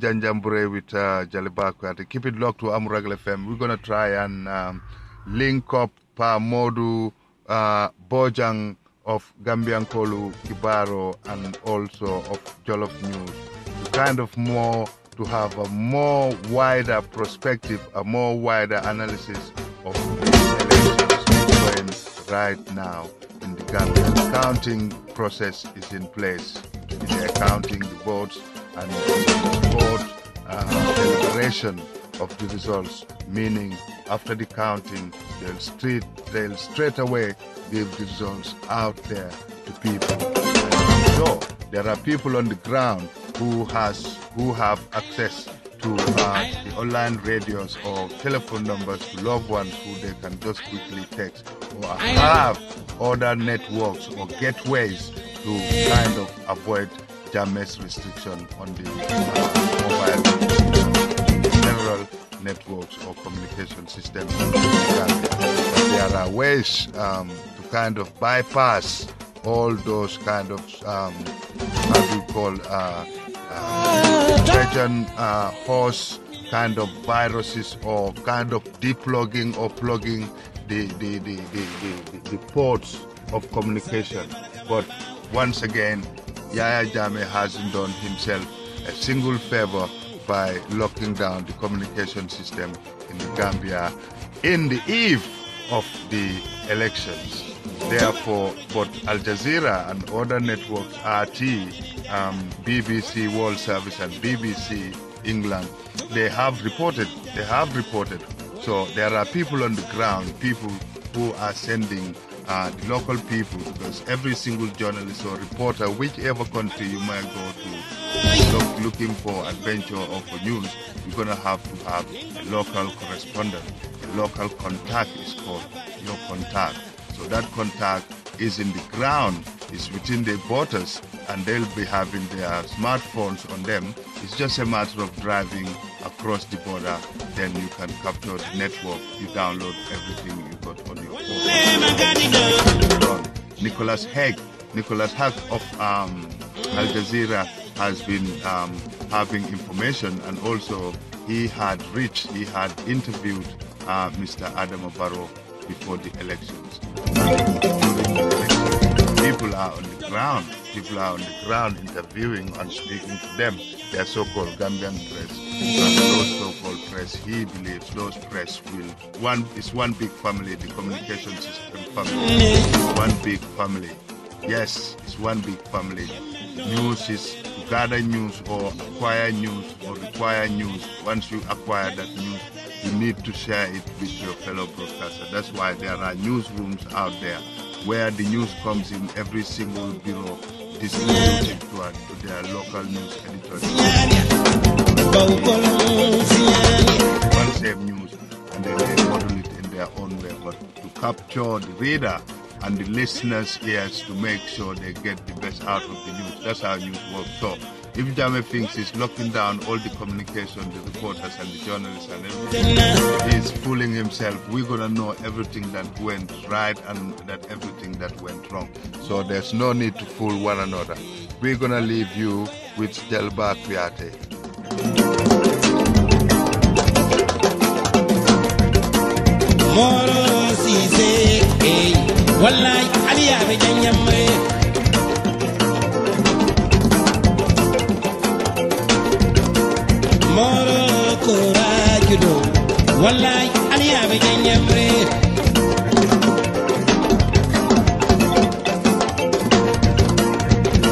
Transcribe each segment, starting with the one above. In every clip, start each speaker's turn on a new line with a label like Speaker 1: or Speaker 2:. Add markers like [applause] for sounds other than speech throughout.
Speaker 1: Janjambure with uh, Jaliba Kuyate. Keep it locked to Amuragal FM. We're going to try and um, link up Pa Modu uh, Bojang of Gambian Kolu Kibaro and also of Jollof News to kind of more to have a more wider perspective, a more wider analysis of the elections going right now in the Gambia. The counting process is in place. They're counting the votes and the of the results, meaning after the counting, they'll straight, they'll straight away give the results out there to people. So there are people on the ground who has who have access to uh, the online radios or telephone numbers to loved ones who they can just quickly text or have other networks or gateways to kind of avoid Jammeh's restriction on the uh, mobile general networks or communication systems. There are ways um, to kind of bypass all those kind of um, how do you call uh, uh, Trojan uh, horse kind of viruses or kind of deplugging or plugging the the, the, the, the, the ports of communication. But once again, Yaya Jammeh hasn't done himself a single favor by locking down the communication system in the Gambia in the eve of the elections. Therefore, both Al Jazeera and other networks, RT, um, BBC World Service and BBC England, they have reported, they have reported. So there are people on the ground, people who are sending uh, the local people, because every single journalist or reporter, whichever country you might go to, look, looking for adventure or for news, you're going to have to have a local correspondent. A local contact is called your contact. So that contact is in the ground, is within the borders, and they'll be having their smartphones on them. It's just a matter of driving across the border, then you can capture the network. You download everything you Nicolas Haque, Nicolas Haque of um, Al Jazeera has been um, having information, and also he had reached, he had interviewed uh, Mr. Adama Barrow before the elections. People are on the ground. People are on the ground interviewing and speaking to them. Their so-called Gambian press. Those so-called press, he believes those press will one is one big family, the communication system family. One big family. Yes, it's one big family. News is to gather news or acquire news or require news. Once you acquire that news, you need to share it with your fellow broadcaster. That's why there are newsrooms out there where the news comes in every single bureau distributed to, uh, to their local news editors. Same news and they model it in their own way. But to capture the reader and the listeners' ears to make sure they get the best out of the news. That's how news works. So if Jammeh thinks he's locking down all the communication, the reporters and the journalists and everything, he's fooling himself. We're gonna know everything that went right and that everything that went wrong. So there's no need to fool one another. We're gonna leave you with Delba Kwiate.
Speaker 2: Wallahi aliya be janyamre.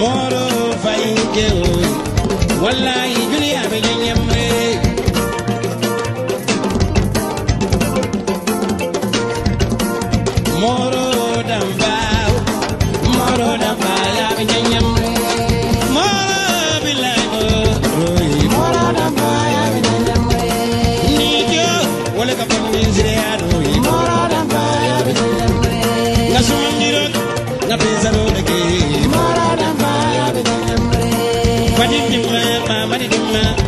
Speaker 2: Moro Faije, wallahi Julia mama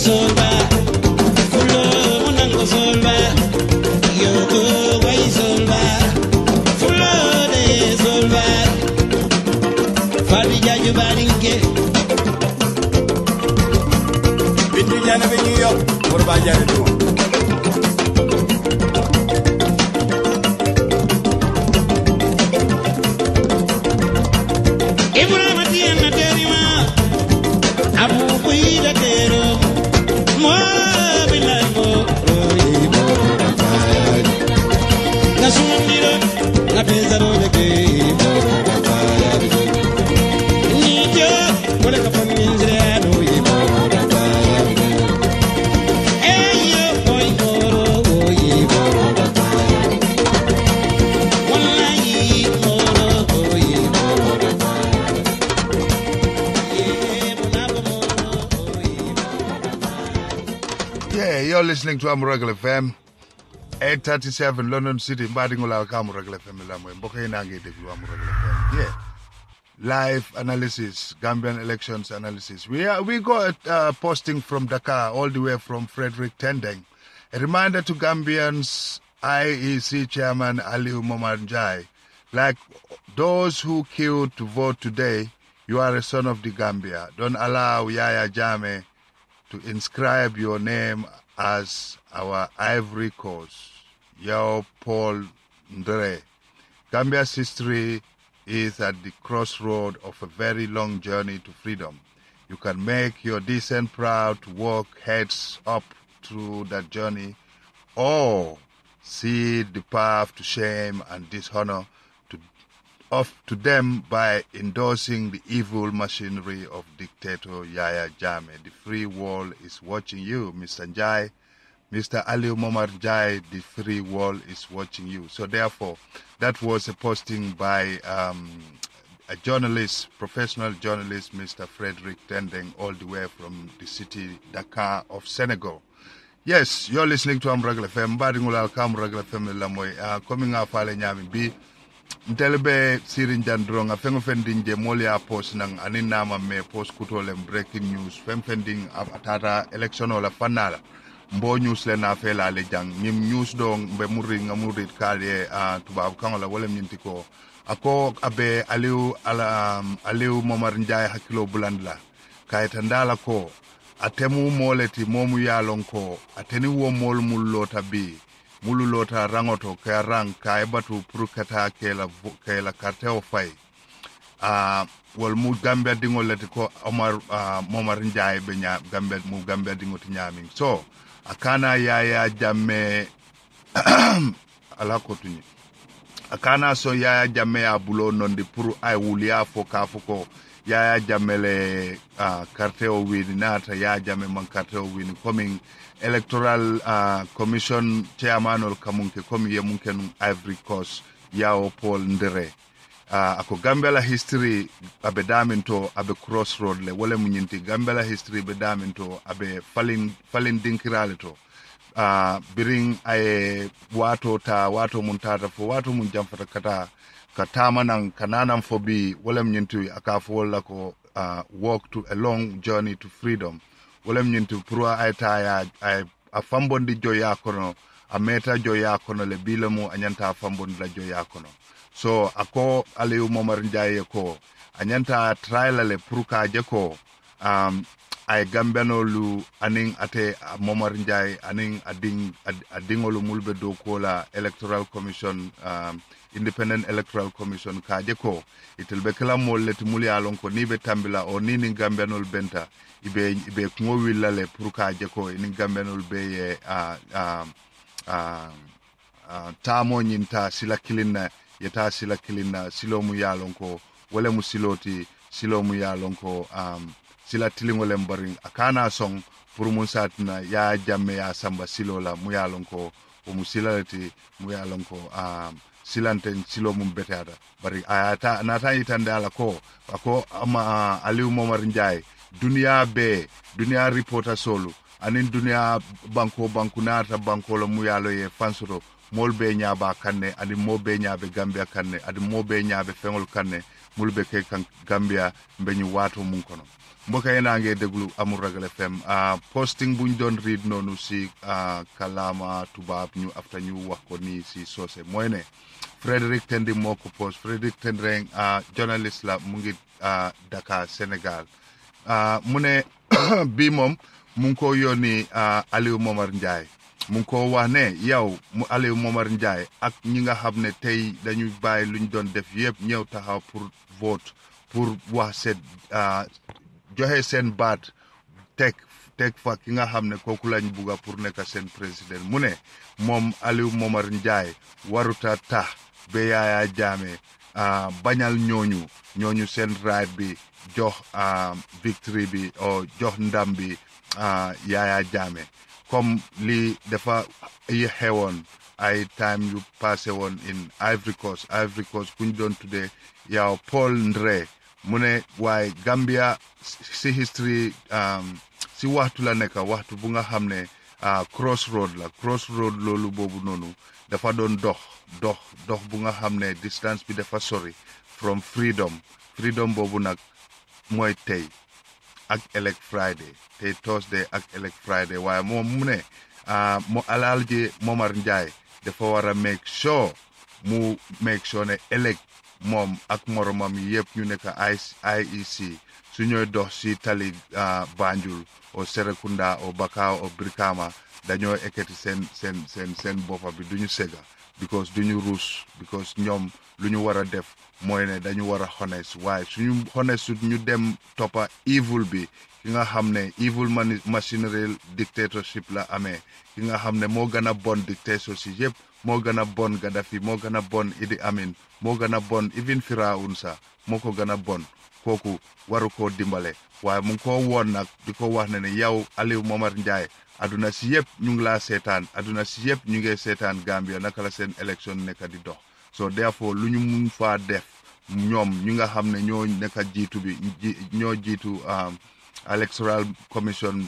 Speaker 3: What about you? York,
Speaker 1: Kurba you're listening to Amuragal FM. 837 London City, Mbadingula Amuragal FM. Yeah. Live analysis, Gambian elections analysis. We are, we got uh, posting from Dakar all the way from Frederick Tendeng. A reminder to Gambians, IEC Chairman Aliu Momar Njai, like those who queued to vote today, you are a son of the Gambia. Don't allow Yaya Jammeh to inscribe your name as our Ivory Coast. Yao Paul Ndre. Gambia's history is at the crossroad of a very long journey to freedom. You can make your decent proud to walk heads up through that journey, or see the path to shame and dishonor off to them by endorsing the evil machinery of dictator Yaya Jammeh. The free world is watching you, Mr. Njai. Mr. Ali Momar Njai, the free world is watching you. So therefore, that was a posting by um, a journalist, professional journalist, Mr. Frederick Tendeng, all the way from the city Dakar of Senegal. Yes, you're listening to Amragal FM. Badingula Kam Ragal FM Lamoy. Uh, coming up, Ale Nyami B. ntele be sirin jandronga fengo fending je moli a post nang anin nama me post kutolem breaking news. Fem fending atata tata election ola fanala. Mbo news le na fela le jang. Nyim news dong be muri nga muri kale a kan kangola wala nyinti ko ako abe aliu ala um, aliu momar njay hakilo bulandla kay tandala ko atemu moleti momu yalon ko ateni wo mol mullota bi mulu lota rangoto ka rang ka batu pour kata kela kela karteo fay uh, wal mu gambia dingol leti ko omar uh, momar njay be nya gambia mu gambia dingo ti ñaamiŋ so akana yaya jamme [clears throat] ala ko tunyi akana so yaya jamme ya bulo nondi pour ay wuliya fo ka fo ko yaya jamele uh, carte o wini nata yaya jame man carte o wini coming electoral uh, commission chairman ol kamunke komi ye munke num ivory coast yawo paul ndere. Uh, ako gambela history abe damin to abe crossroad le. Wala muñinti gambela history be damin to abe falin falin dinkirale to. Uh, birin aye wato ta wato mun tata fo wato mun jamfata kata ka tamanan kananan fo bi wolem ñinti aka fo wala ko uh, walk to a long journey to freedom. Wolem ñinti pour ay ye ya ay a fambondi joya kono a meta joya kono le bile mu a ñanta fambondi la joya kono. So ako aliyu momar ndiaye ko a ñanta trayla le pour ka je ko um, ay gambenolu anin ate momar njay anin adin adingolu mulbe do ko la electoral commission um, independent electoral commission ka je ko itel be kala le ti mulu ye lon ko ni be tambila o ni niŋ gambenol benta. Ibe ibe kuŋo willa le pour ka je ko ni gambenol be ye uh, uh, uh, uh, taamo ñinta sila kilinna yeta sila kilinna silo mu yalon ko wala mu siloti silo mu yalon ko um, sila tilingo lembaring akana a kana soŋ pour mun satina ya jamme ya samba silo la mu yalon ko wo mu sila mu yalon ko um, silanten silo mum beteata bari ayata nata yitande ala ko ako ama aliou momar ndiaye duniya be duniya reporter solu. Anin duniya banko banku nata banko lo mu yalo ye fansoro mol be ñaaba kanne adi mo be ñaabe gambia kanne adi mo be ñaabe feŋol kanne mulbe ke kan gambia mbeñu wato mun kono mboka naa nge déglu amul ragal fm uh, posting buñ doon read noonu si uh, kalama tubaab ñu afta ñu wax ko nii si soose mooy ne Frédéric Tendi moo ko post. Frédéric Tendi uh, journaliste la mu ngi Dakar Sénégal. Mu ne [coughs] bii moom mu ngi ko yónni Aliou Momar Ndiaye. Mu ngi ko wax ne yow mu Aliou Momar Ndiaye ak ñi nga xam ne tey dañuy bàyyi luñ doon def yëpp ñëw taxaw pour vote pour wax seen joxe seen baat teg teg fa ki nga xam ne kooku lañ bugga pour nekk seen président mu ne moom Aliou Momar njaay waruta tax ba Yaya Jammeh bañal ñooñu ñooñu seen raay bi jox victory bi o jox ndam bi yaaya Jammeh comme lii dafa yi xewoon ay time yu passé woon in Ivory Coast. Ivory Coast kuñ doon tuddee yow Paul Ndre mu ne waaye Gambia si history si waxtu la nekk waxtu bu nga xam ne crossroad la. Crossroad loolu boobu noonu dafa doon dox dox dox bu nga xam ne distance bi dafa sori from freedom. Freedom boobu nag mooy tey ak elek Friday tey Thursday ak elek Friday. Waaye moom mu ne mo Alaaji Momar Njie dafa war a make mu make sure ne elek moom ak moromam yëpp ñu nekk IEC su ñooy dox si tali Banjul o Serekunda o Bakau o Brikama dañoo ekkati seen seen seen seen boppa bi duñu sega because duñu ruus because ñoom lu ñu war a def mooy ne dañu war a honest waaye suñu honest ñu dem toppa evil bi ki nga xam ne evil machinery dictatorship la amee ki nga xam ne moo gën a bon dictatorship yëpp moo gën a bon Gaddafi moo gën a bon Idi Amin moo gën a bon even Firaun sa moo ko gën a bon. Kooku waru koo dimbale. Waaye mu ngi koo woon nag di ko wax ne ne yow Aliou Momar Njie aduna si yëpp ñu ngi laa seetaan aduna si yëpp ñu ngi seetaan Gambia naka la seen élection nekk di dox. So therefore lu ñu mun faa def ñoom ñi nga xam ne ñoo nekk jiitu bi ñoo jiitu electoral commission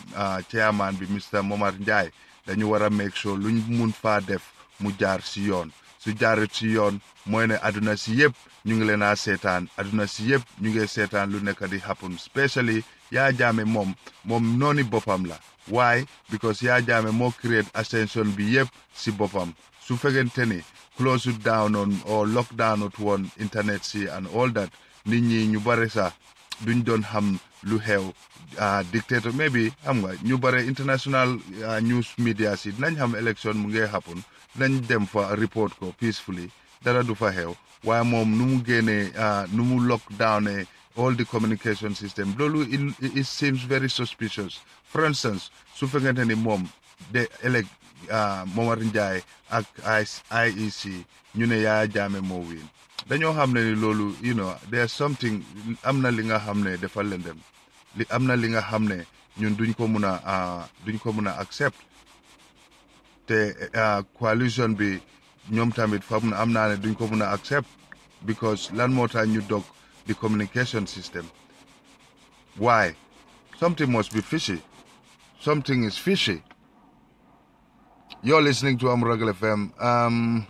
Speaker 1: chairman bi Mr Momar Njie dañu war a make sure lu ñu mun faa def mu jaar si yoon. Su jaarit si yoon mooy ne aduna si yëpp ñu ngi leen a seetaan. Aduna si yëpp ñu ngi seetaan lu nekk di happen specially yaa jaame moom moom nooni boppam la. Why? Because yaa jaame moo create ascension bi yëpp si boppam. Su fekkente ni close it down on or lock down ut woon internet si and all that nit ñi ñu bare sax duñ doon xam lu xew dictator maybe xam nga ñu bare international news media si dinañ xam élection mu ngi happen. Dinañ dem fa report ko peacefully. Dara du fa xew. Waaye moom nu mu génnee ah, nu mu lock down all the communication system loolu it seems very suspicious. For instance su fekkente ni moom de elect ah, Momar Njie ak IEC ñu ne Yaya Jammeh moo win. Dañoo xam ne ni loolu you know there's something am na li nga xam ne dafa lëndëm. Li am na li nga xam ne ñun duñ ko mun a ah, duñ ko mun a accept te coalition bi ñoom tamit fa mun am naa duñ ko accept because lan moo tax ñu dog the communication system. Why? Something must be fishy. Something is fishy. You're listening to Amragal FM um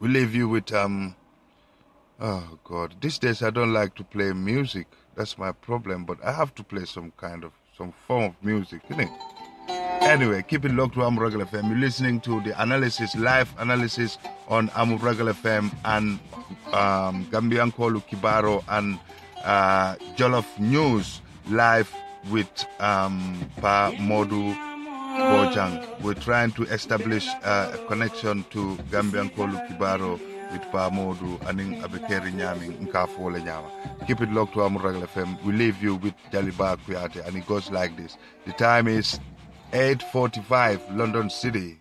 Speaker 1: we leave you with um oh god. These days I don't like to play music. That's my problem but I have to play some kind of some form of music isn't it Anyway, keep it locked to Amuragal FM. You're listening to the analysis, live analysis on Amuragal FM and um, Gambian Kolu Kibaro and uh, Jollof News live with um, Pa Modu Bojang. We're trying to establish uh, a connection to Gambian Kolu Kibaro with Pa Modu and Abekeri Nyaming Nkafole Nyama. Keep it locked to Amuragal FM. We leave you with Jaliba Kuyate and it goes like this. The time is 8.45 London City.